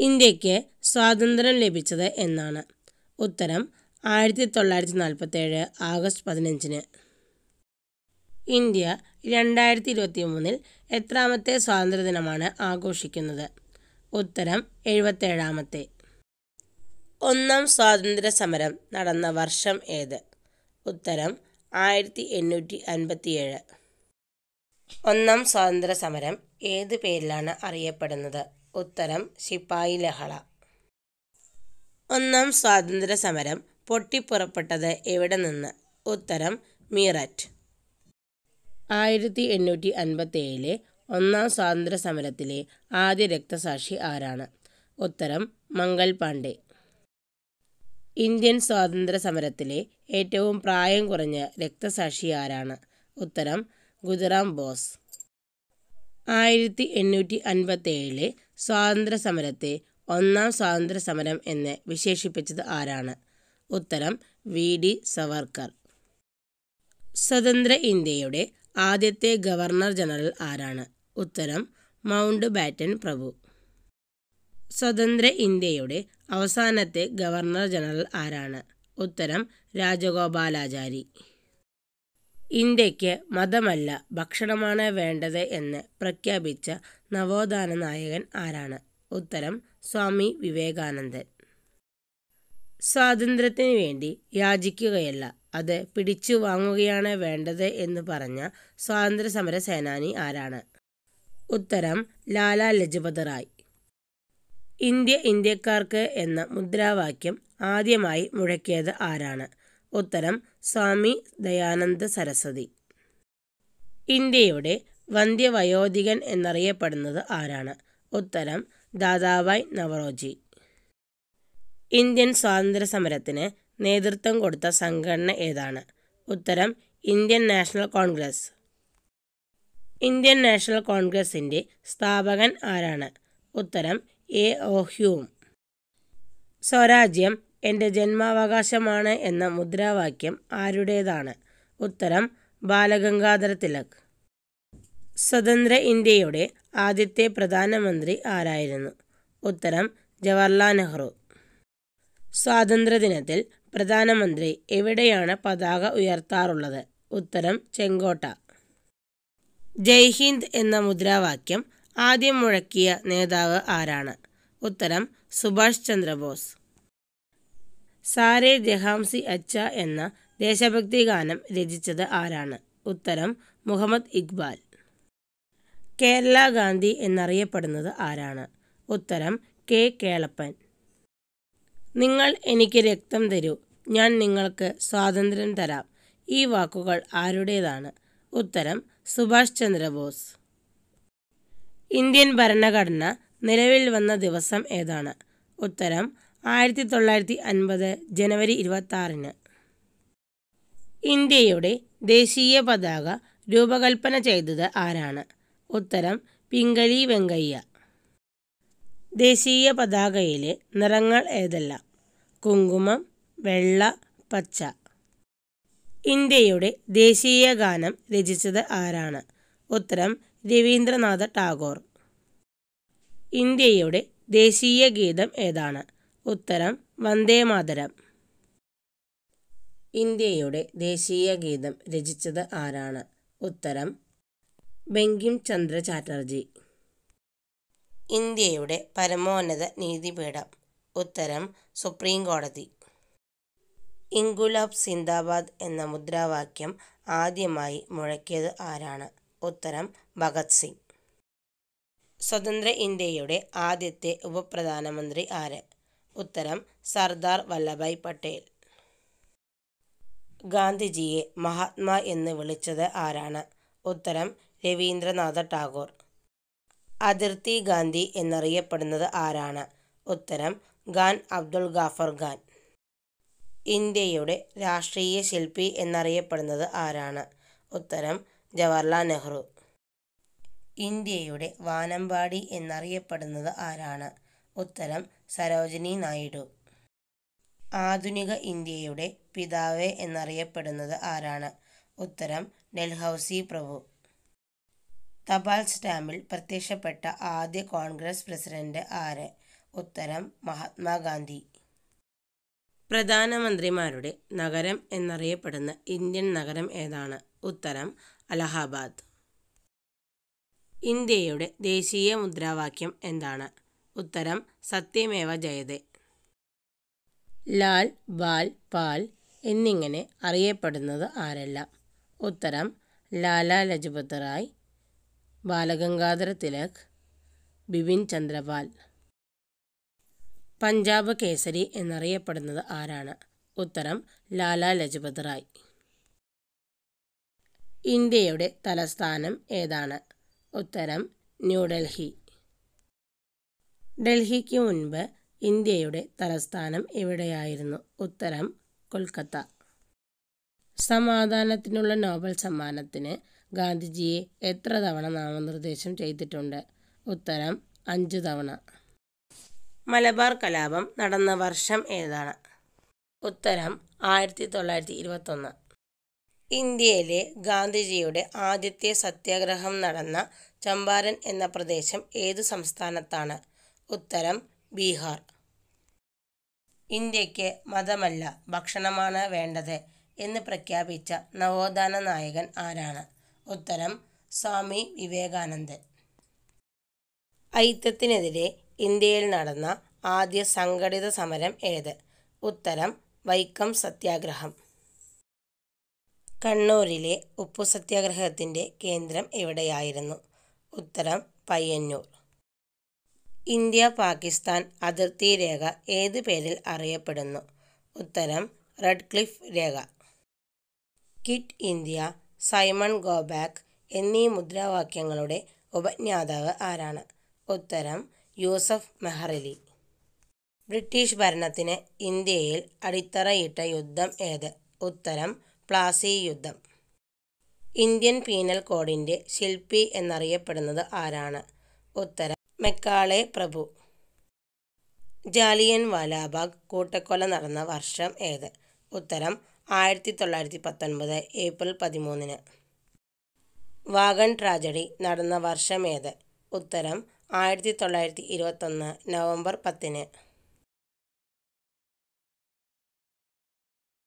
ഇന്ത്യയ്ക്ക് സ്വാതന്ത്ര്യം ലഭിച്ചത് എന്നാണ്. ഉത്തരം ആയിരത്തി തൊള്ളായിരത്തി നാൽപ്പത്തേഴ് ആഗസ്റ്റ് പതിനഞ്ചിന്. ഇന്ത്യ രണ്ടായിരത്തി ഇരുപത്തി മൂന്നിൽ എത്രാമത്തെ സ്വാതന്ത്ര്യ ദിനമാണ് ആഘോഷിക്കുന്നത്? ഉത്തരം എഴുപത്തേഴാമത്തെ ഒന്നാം സ്വാതന്ത്ര്യ സമരം നടന്ന വർഷം ഏത്? ഉത്തരം ആയിരത്തി എണ്ണൂറ്റി അൻപത്തിയേഴ് ഒന്നാം സ്വാതന്ത്ര്യ സമരം ഏത് പേരിലാണ് അറിയപ്പെടുന്നത്? ഉത്തരം ശിപ്പായി ലഹള. ഒന്നാം സ്വാതന്ത്ര്യ സമരം പൊട്ടിപ്പുറപ്പെട്ടത് എവിടെ നിന്ന്? ഉത്തരം മീററ്റ്. ആയിരത്തി എണ്ണൂറ്റി അൻപത്തി ഏഴിലെ ഒന്നാം സ്വാതന്ത്ര്യ സമരത്തിലെ ആദ്യ രക്തസാക്ഷി ആരാണ്? ഉത്തരം മംഗൾ പാണ്ഡെ. ഇന്ത്യൻ സ്വാതന്ത്ര്യ സമരത്തിലെ ഏറ്റവും പ്രായം കുറഞ്ഞ രക്തസാക്ഷി ആരാണ്? ഉത്തരം ഗുജറാം ബോസ്. ആയിരത്തി എണ്ണൂറ്റി അൻപത്തി ഏഴിലെ സ്വാതന്ത്ര്യ സമരത്തെ ഒന്നാം സ്വാതന്ത്ര്യ സമരം എന്ന് വിശേഷിപ്പിച്ചത് ആരാണ്? ഉത്തരം വി. ഡി. സവർക്കർ. സ്വതന്ത്ര ഇന്ത്യയുടെ ആദ്യത്തെ ഗവർണർ ജനറൽ ആരാണ്? ഉത്തരം മൗണ്ട് ബാറ്റൻ പ്രഭു. സ്വതന്ത്ര ഇന്ത്യയുടെ അവസാനത്തെ ഗവർണർ ജനറൽ ആരാണ്? ഉത്തരം രാജഗോപാലാചാരി. ഇന്ത്യയ്ക്ക് മതമല്ല ഭക്ഷണമാണ് വേണ്ടത് എന്ന് പ്രഖ്യാപിച്ച നവോത്ഥാന നായകൻ ആരാണ്? ഉത്തരം സ്വാമി വിവേകാനന്ദൻ. സ്വാതന്ത്ര്യത്തിന് വേണ്ടി യാചിക്കുകയല്ല അത് പിടിച്ചു വാങ്ങുകയാണ് വേണ്ടത് എന്ന് പറഞ്ഞ സ്വാതന്ത്ര്യ സമര സേനാനി ആരാണ്? ഉത്തരം ലാലാ ലജപത് റായ്. ഇന്ത്യ ഇന്ത്യക്കാർക്ക് എന്ന മുദ്രാവാക്യം ആദ്യമായി മുഴക്കിയത് ആരാണ്? ഉത്തരം സ്വാമി ദയാനന്ദ സരസ്വതി. ഇന്ത്യയുടെ വന്ധ്യവയോധികൻ എന്നറിയപ്പെടുന്നത് ആരാണ്? ഉത്തരം ദാദാബായ് നവറോജി. ഇന്ത്യൻ സ്വാതന്ത്ര്യ സമരത്തിന് നേതൃത്വം കൊടുത്ത സംഘടന ഏതാണ്? ഉത്തരം Indian National Congress. Indian National കോൺഗ്രസിന്റെ സ്ഥാപകൻ ആരാണ്? ഉത്തരം എ ഒ ഹ്യൂം. സ്വരാജ്യം എന്റെ ജന്മാവകാശമാണ് എന്ന മുദ്രാവാക്യം ആരുടേതാണ്? ഉത്തരം ബാലഗംഗാധര തിലക്. സ്വതന്ത്ര ഇന്ത്യയുടെ ആദ്യത്തെ പ്രധാനമന്ത്രി ആരായിരുന്നു? ഉത്തരം ജവഹർലാൽ നെഹ്റു. സ്വാതന്ത്ര്യദിനത്തിൽ പ്രധാനമന്ത്രി എവിടെയാണ് പതാക ഉയർത്താറുള്ളത്? ഉത്തരം ചെങ്കോട്ട. ജയ് ഹിന്ദ് എന്ന മുദ്രാവാക്യം ആദ്യം മുഴക്കിയ നേതാവ് ആരാണ്? ഉത്തരം സുഭാഷ് ചന്ദ്രബോസ്. സാരേ ജഹാംസി അച്ച എന്ന ദേശഭക്തി ഗാനം രചിച്ചത് ആരാണ്? ഉത്തരം മുഹമ്മദ് ഇക്ബാൽ. കേരള ഗാന്ധി എന്നറിയപ്പെടുന്നത് ആരാണ്? ഉത്തരം കെ കേളപ്പൻ. നിങ്ങൾ എനിക്ക് രക്തം തരൂ ഞാൻ നിങ്ങൾക്ക് സ്വാതന്ത്ര്യം തരാം. ഈ വാക്കുകൾ ആരുടേതാണ്? ഉത്തരം സുഭാഷ് ചന്ദ്രബോസ്. ഇന്ത്യൻ ഭരണഘടന നിലവിൽ വന്ന ദിവസം ഏതാണ്? ഉത്തരം ആയിരത്തി തൊള്ളായിരത്തി അൻപത് ജനുവരി ഇരുപത്തി ആറിന് ഇന്ത്യയുടെ ദേശീയ പതാക രൂപകൽപ്പന ചെയ്തത് ആരാണ്? ഉത്തരം പിംഗലി വെങ്കയ്യ. ദേശീയ പതാകയിലെ നിറങ്ങൾ ഏതെല്ലാം? കുങ്കുമം വെള്ള പച്ച. ഇന്ത്യയുടെ ദേശീയ ഗാനം രചിച്ചത് ആരാണ്? ഉത്തരം രവീന്ദ്രനാഥ ടാഗോർ. ഇന്ത്യയുടെ ദേശീയ ഗീതം ഏതാണ്? ഉത്തരം വന്ദേ മാതരം. ഇന്ത്യയുടെ ദേശീയ ഗീതം രചിച്ചത് ആരാണ്? ഉത്തരം ബങ്കിം ചന്ദ്ര ചാറ്റർജി. ഇന്ത്യയുടെ പരമോന്നത നീതിപീഠം. ഉത്തരം സുപ്രീം കോടതി. ഇൻകുലാബ് സിന്ദാബാദ് എന്ന മുദ്രാവാക്യം ആദ്യമായി മുഴക്കിയത് ആരാണ്? ഉത്തരം ഭഗത് സിംഗ്. സ്വതന്ത്ര ഇന്ത്യയുടെ ആദ്യത്തെ ഉപപ്രധാനമന്ത്രി ആര്? ഉത്തരം സർദാർ വല്ലഭായ് പട്ടേൽ. ഗാന്ധിജിയെ മഹാത്മാ എന്ന് വിളിച്ചത് ആരാണ്? ഉത്തരം രവീന്ദ്രനാഥ ടാഗോർ. അതിർത്തി ഗാന്ധി എന്നറിയപ്പെടുന്നത് ആരാണ്? ഉത്തരം ഖാൻ അബ്ദുൾ ഗാഫർ ഖാൻ. ഇന്ത്യയുടെ രാഷ്ട്രീയ ശില്പി എന്നറിയപ്പെടുന്നത് ആരാണ്? ഉത്തരം ജവഹർലാൽ നെഹ്റു. ഇന്ത്യയുടെ വാനമ്പാടി എന്നറിയപ്പെടുന്നത് ആരാണ്? ഉത്തരം സരോജിനി നായിഡു. ആധുനിക ഇന്ത്യയുടെ പിതാവ് എന്നറിയപ്പെടുന്നത് ആരാണ്? ഉത്തരം ഡൽഹൌസി പ്രഭു. തപാൽ സ്റ്റാമ്പിൽ പ്രത്യക്ഷപ്പെട്ട ആദ്യ കോൺഗ്രസ് പ്രസിഡന്റ് ആര്? ഉത്തരം മഹാത്മാഗാന്ധി. പ്രധാനമന്ത്രിമാരുടെ നഗരം എന്നറിയപ്പെടുന്ന ഇന്ത്യൻ നഗരം ഏതാണ്? ഉത്തരം അലഹാബാദ്. ഇന്ത്യയുടെ ദേശീയ മുദ്രാവാക്യം എന്താണ്? ഉത്തരം സത്യമേവ ജയതേ. ലാൽ ബാൽ പാൽ എന്നിങ്ങനെ അറിയപ്പെടുന്നത് ആരല്ല. ഉത്തരം ലാലാ ലജപത് റായ് ബാലഗംഗാധര തിലക് ബിപിൻ ചന്ദ്രപാൽ. പഞ്ചാബ് കേസരി എന്നറിയപ്പെടുന്നത് ആരാണ്? ഉത്തരം ലാലാ ലജപത് റായ് ഇന്ത്യയുടെ തലസ്ഥാനം ഏതാണ്? ഉത്തരം ന്യൂഡൽഹി ഡൽഹിക്ക് മുൻപ് ഇന്ത്യയുടെ തലസ്ഥാനം എവിടെയായിരുന്നു? ഉത്തരം കൊൽക്കത്ത. സമാധാനത്തിനുള്ള നോബൽ സമ്മാനത്തിന് ഗാന്ധിജിയെ എത്ര തവണ നാമനിർദ്ദേശം ചെയ്തിട്ടുണ്ട്? ഉത്തരം അഞ്ച് തവണ. മലബാർ കലാപം നടന്ന വർഷം ഏതാണ്? ഉത്തരം ആയിരത്തി തൊള്ളായിരത്തി ഇരുപത്തൊന്ന് ഇന്ത്യയിലെ ഗാന്ധിജിയുടെ ആദ്യത്തെ സത്യാഗ്രഹം നടന്ന ചമ്പാരൻ എന്ന പ്രദേശം ഏത് സംസ്ഥാനത്താണ്? ഉത്തരം ബീഹാർ. ഇന്ത്യയ്ക്ക് മതമല്ല ഭക്ഷണമാണ് വേണ്ടത് എന്ന് പ്രഖ്യാപിച്ച നവോത്ഥാന നായകൻ ആരാണ്? ഉത്തരം സ്വാമി വിവേകാനന്ദൻ. ഐത്തത്തിനെതിരെ ഇന്ത്യയിൽ നടന്ന ആദ്യ സംഘടിത സമരം ഏത്? ഉത്തരം വൈക്കം സത്യാഗ്രഹം. കണ്ണൂരിലെ ഉപ്പു സത്യാഗ്രഹത്തിന്റെ കേന്ദ്രം എവിടെയായിരുന്നു? ഉത്തരം പയ്യന്നൂർ. ഇന്ത്യ പാകിസ്ഥാൻ അതിർത്തി രേഖ ഏത് പേരിൽ അറിയപ്പെടുന്നു? ഉത്തരം റെഡ് ക്ലിഫ് രേഖ. Quit India Simon go back എന്നീ മുദ്രാവാക്യങ്ങളുടെ ഉപജ്ഞാതാവ് ആരാണ്? ഉത്തരം യൂസഫ് മെഹ്റലി. ബ്രിട്ടീഷ് ഭരണത്തിന് ഇന്ത്യയിൽ അടിത്തറയിട്ട യുദ്ധം ഏത്? ഉത്തരം പ്ലാസി യുദ്ധം. ഇന്ത്യൻ പീനൽ കോഡിന്റെ ശില്പി എന്നറിയപ്പെടുന്നത് ആരാണ്? ഉത്തരം മെക്കാളെ പ്രഭു. ജാലിയൻ വാലാബാഗ് കൂട്ടക്കൊല നടന്ന വർഷം ഏത്? ഉത്തരം ആയിരത്തി തൊള്ളായിരത്തി പത്തൊൻപത് ഏപ്രിൽ പതിമൂന്നിന്. വാഗൺ ട്രാജഡി നടന്ന വർഷം ഏത്? ഉത്തരം ആയിരത്തി തൊള്ളായിരത്തി ഇരുപത്തൊന്ന് നവംബർ പത്തിന്.